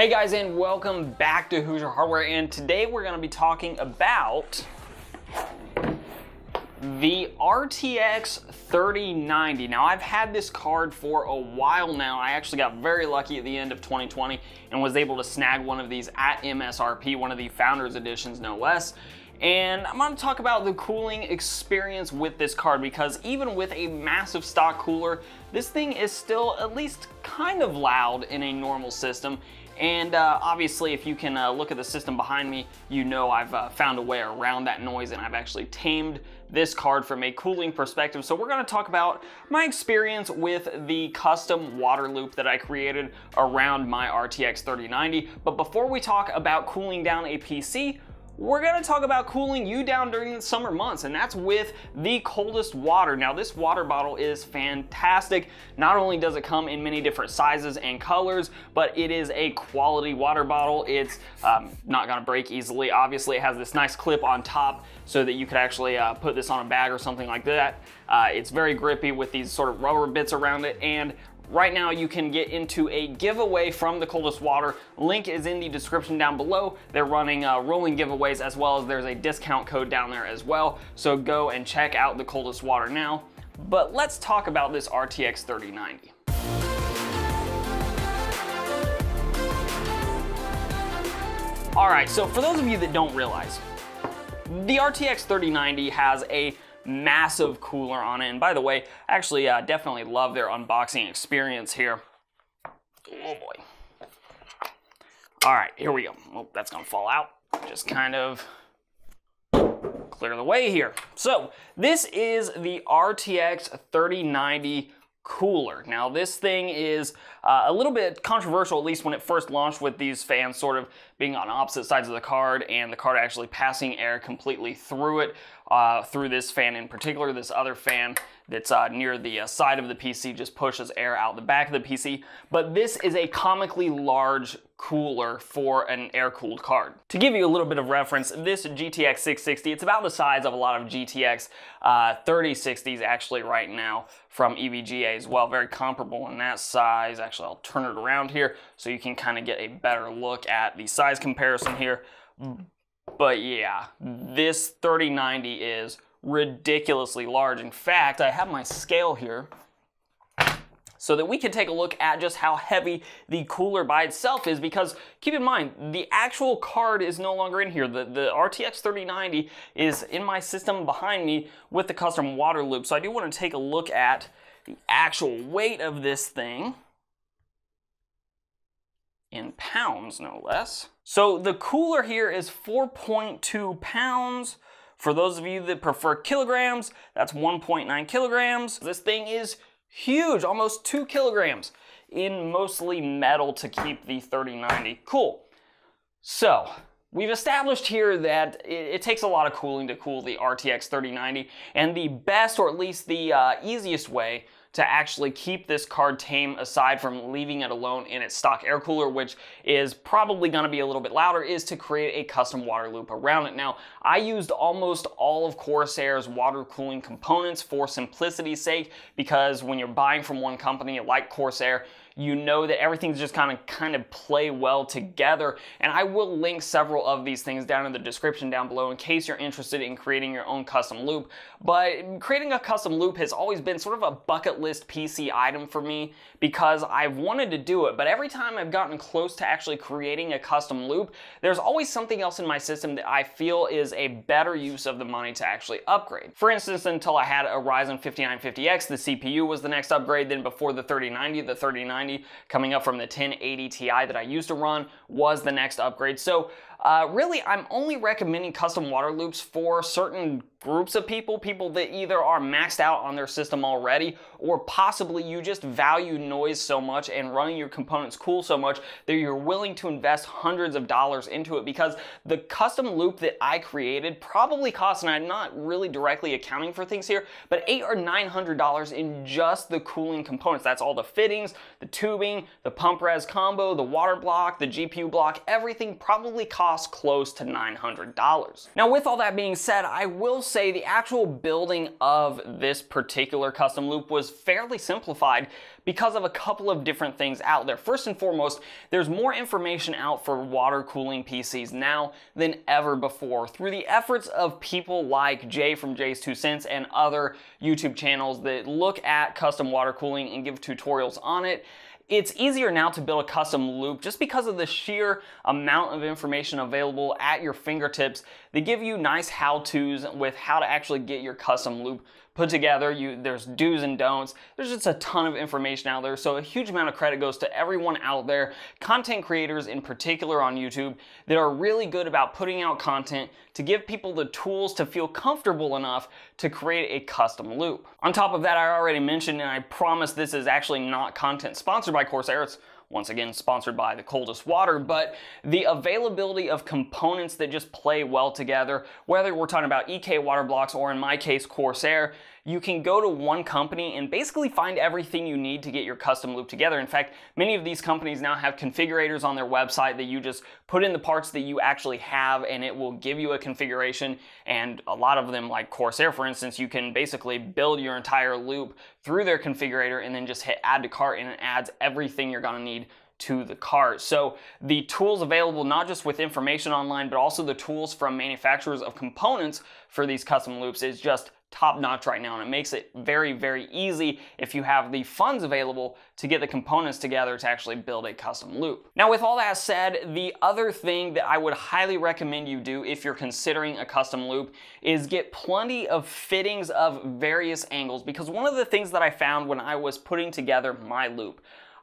Hey guys and welcome back to Hoosier Hardware and today we're going to be talking about the RTX 3090. Now I've had this card for a while now. I actually got very lucky at the end of 2020 and was able to snag one of these at MSRP, one of the Founders Editions no less. And I'm gonna talk about the cooling experience with this card because even with a massive stock cooler, this thing is still at least kind of loud in a normal system. And uh, obviously, if you can uh, look at the system behind me, you know I've uh, found a way around that noise and I've actually tamed this card from a cooling perspective. So we're gonna talk about my experience with the custom water loop that I created around my RTX 3090. But before we talk about cooling down a PC, we're gonna talk about cooling you down during the summer months, and that's with the coldest water. Now, this water bottle is fantastic. Not only does it come in many different sizes and colors, but it is a quality water bottle. It's um, not gonna break easily. Obviously, it has this nice clip on top so that you could actually uh, put this on a bag or something like that. Uh, it's very grippy with these sort of rubber bits around it, and Right now you can get into a giveaway from the coldest water. Link is in the description down below. They're running uh, rolling giveaways as well as there's a discount code down there as well. So go and check out the coldest water now. But let's talk about this RTX 3090. All right, so for those of you that don't realize, the RTX 3090 has a massive cooler on it. And by the way, actually uh, definitely love their unboxing experience here. Oh boy. All right, here we go. Oh, that's gonna fall out. Just kind of clear the way here. So this is the RTX 3090 cooler. Now this thing is uh, a little bit controversial, at least when it first launched with these fans sort of being on opposite sides of the card and the card actually passing air completely through it, uh, through this fan in particular. This other fan that's uh, near the uh, side of the PC just pushes air out the back of the PC. But this is a comically large cooler for an air-cooled card. To give you a little bit of reference, this GTX 660, it's about the size of a lot of GTX uh, 3060s actually right now from EVGA as well. Very comparable in that size. Actually, I'll turn it around here so you can kind of get a better look at the size comparison here. But yeah, this 3090 is ridiculously large. In fact, I have my scale here so that we can take a look at just how heavy the cooler by itself is because keep in mind, the actual card is no longer in here. The, the RTX 3090 is in my system behind me with the custom water loop. So I do want to take a look at the actual weight of this thing in pounds, no less. So the cooler here is 4.2 pounds. For those of you that prefer kilograms, that's 1.9 kilograms. This thing is huge, almost two kilograms in mostly metal to keep the 3090 cool. So, we've established here that it, it, takes a lot of cooling to cool the RTX 3090, and the best, or at least the uh, easiest way to actually keep this card tame aside from leaving it alone in its stock air cooler, which is probably going to be a little bit louder, is to create a custom water loop around it. Now, I used almost all of Corsair's water cooling components for simplicity's sake because when you're buying from one company like Corsair, you know that everything's just kind of kind of play well together. And I will link several of these things down in the description down below in case you're interested in creating your own custom loop. But creating a custom loop has always been sort of a bucket list PC item for me because I've wanted to do it, but every time I've gotten close to actually creating a custom loop, there's always something else in my system that I feel is a better use of the money to actually upgrade. For instance, until I had a Ryzen 5950X, the CPU was the next upgrade, then before the 3090, the 3090 coming up from the 1080 Ti that I used to run was the next upgrade. So uh, really, I'm only recommending custom water loops for certain groups of people, people that either are maxed out on their system already, or possibly you just value noise so much and running your components cool so much that you're willing to invest hundreds of dollars into it because the custom loop that I created probably cost, and I'm not really directly accounting for things here, but eight or nine hundred dollars in just the cooling components. That's all the fittings, the tubing, the pump res combo, the water block, the GPU block, everything probably cost cost close to $900. Now with all that being said, I will say the actual building of this particular custom loop was fairly simplified because of a couple of different things out there. First and foremost, there's more information out for water cooling PCs now than ever before through the efforts of people like Jay from JayzTwoCents and other YouTube channels that look at custom water cooling and give tutorials on it. It's easier now to build a custom loop just because of the sheer amount of information available at your fingertips. They give you nice how-tos with how to actually get your custom loop put together. You, there's do's and don'ts. There's just a ton of information out there. So a huge amount of credit goes to everyone out there, content creators in particular on YouTube, that are really good about putting out content to give people the tools to feel comfortable enough to create a custom loop. On top of that, I already mentioned, and I promise this is actually not content sponsored by Corsair. It's once again sponsored by the coldest water, but the availability of components that just play well together, whether we're talking about EK water blocks or in my case Corsair, you can go to one company and basically find everything you need to get your custom loop together. In fact, many of these companies now have configurators on their website that you just put in the parts that you actually have and it will give you a configuration. And a lot of them, like Corsair for instance, you can basically build your entire loop through their configurator and then just hit add to cart and it adds everything you're gonna need to the cart. So the tools available not just with information online, but also the tools from manufacturers of components for these custom loops is just top notch right now and it makes it very very easy if you have the funds available to get the components together to actually build a custom loop. Now with all that said the other thing that I would highly recommend you do if you're considering a custom loop is get plenty of fittings of various angles because one of the things that I found when I was putting together my loop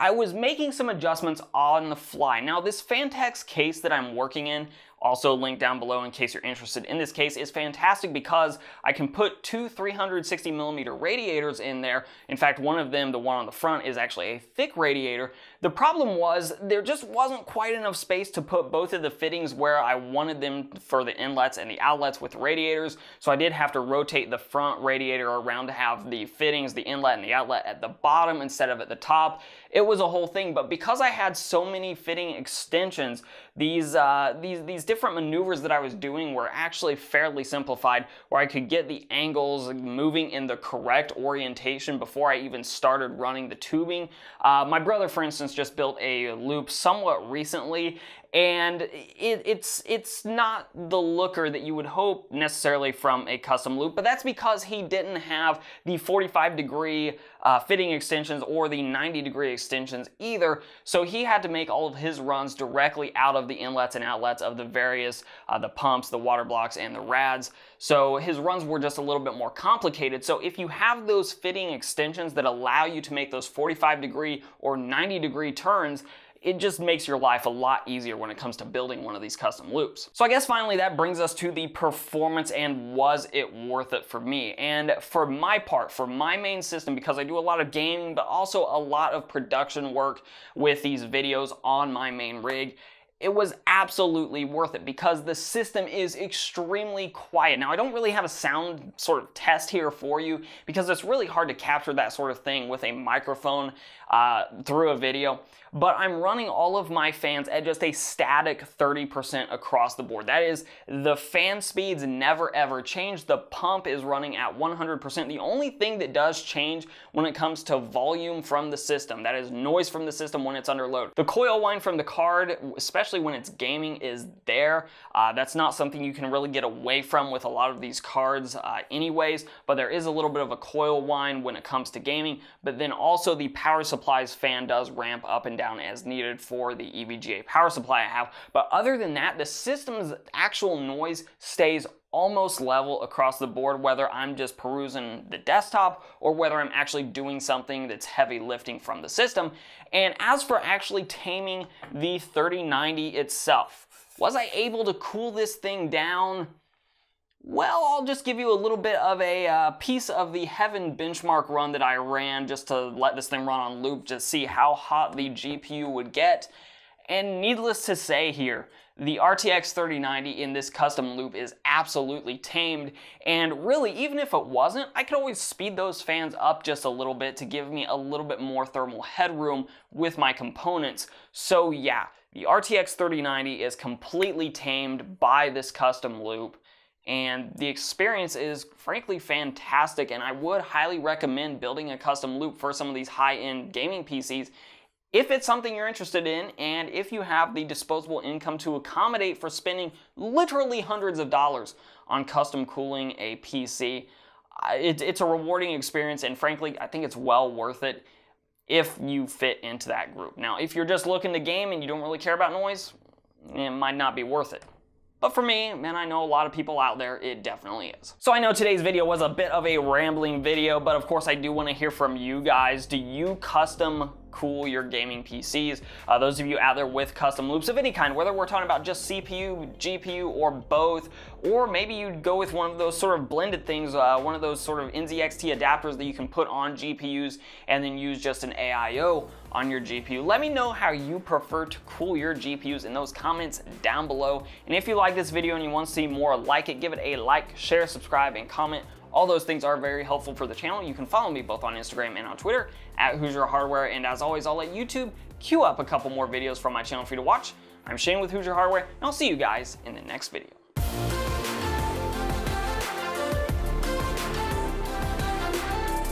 I was making some adjustments on the fly. Now this Phanteks case that I'm working in also linked down below in case you're interested in this case, is fantastic because I can put two 360 millimeter radiators in there. In fact, one of them, the one on the front, is actually a thick radiator. The problem was there just wasn't quite enough space to put both of the fittings where I wanted them for the inlets and the outlets with radiators, so I did have to rotate the front radiator around to have the fittings, the inlet and the outlet at the bottom instead of at the top. It was a whole thing, but because I had so many fitting extensions, these, uh, these, these different maneuvers that I was doing were actually fairly simplified where I could get the angles moving in the correct orientation before I even started running the tubing. Uh, my brother, for instance, just built a loop somewhat recently and it, it's it's not the looker that you would hope necessarily from a custom loop, but that's because he didn't have the 45 degree uh, fitting extensions or the 90 degree extensions either, so he had to make all of his runs directly out of the inlets and outlets of the various, uh, the pumps, the water blocks, and the rads. So his runs were just a little bit more complicated. So if you have those fitting extensions that allow you to make those 45 degree or 90 degree turns, it just makes your life a lot easier when it comes to building one of these custom loops. So I guess finally that brings us to the performance and was it worth it for me? And for my part, for my main system, because I do a lot of gaming, but also a lot of production work with these videos on my main rig, it was absolutely worth it because the system is extremely quiet. Now, I don't really have a sound sort of test here for you because it's really hard to capture that sort of thing with a microphone uh, through a video, but I'm running all of my fans at just a static 30% across the board. That is, the fan speeds never ever change. The pump is running at 100%. The only thing that does change when it comes to volume from the system, that is noise from the system when it's under load. The coil whine from the card, especially when it's gaming, is there. Uh, that's not something you can really get away from with a lot of these cards uh, anyways, but there is a little bit of a coil whine when it comes to gaming, but then also the power supplies fan does ramp up and down as needed for the EVGA power supply I have. But other than that, the system's actual noise stays almost level across the board, whether I'm just perusing the desktop or whether I'm actually doing something that's heavy lifting from the system. And as for actually taming the 3090 itself, was I able to cool this thing down? Well, I'll just give you a little bit of a uh, piece of the Heaven benchmark run that I ran just to let this thing run on loop to see how hot the GPU would get. And needless to say here, the RTX 3090 in this custom loop is absolutely tamed, and really, even if it wasn't, I could always speed those fans up just a little bit to give me a little bit more thermal headroom with my components. So yeah, The RTX 3090 is completely tamed by this custom loop and the experience is frankly fantastic and I would highly recommend building a custom loop for some of these high-end gaming PCs if it's something you're interested in and if you have the disposable income to accommodate for spending literally hundreds of dollars on custom cooling a PC, uh, it, it's a rewarding experience and frankly, I think it's well worth it if you fit into that group. Now, if you're just looking to game and you don't really care about noise, it might not be worth it. But for me, man, I know a lot of people out there, it definitely is. So I know today's video was a bit of a rambling video, but of course I do want to hear from you guys. Do you custom cool your gaming PCs. Uh, those of you out there with custom loops of any kind, whether we're talking about just CPU, GPU, or both, or maybe you'd go with one of those sort of blended things, uh, one of those sort of NZXT adapters that you can put on GPUs and then use just an AIO on your GPU. Let me know how you prefer to cool your GPUs in those comments down below. And if you like this video and you want to see more like it, give it a like, share, subscribe, and comment all those things are very helpful for the channel. You can follow me both on Instagram and on Twitter at Hoosier Hardware. And as always, I'll let YouTube queue up a couple more videos from my channel for you to watch. I'm Shane with Hoosier Hardware, and I'll see you guys in the next video.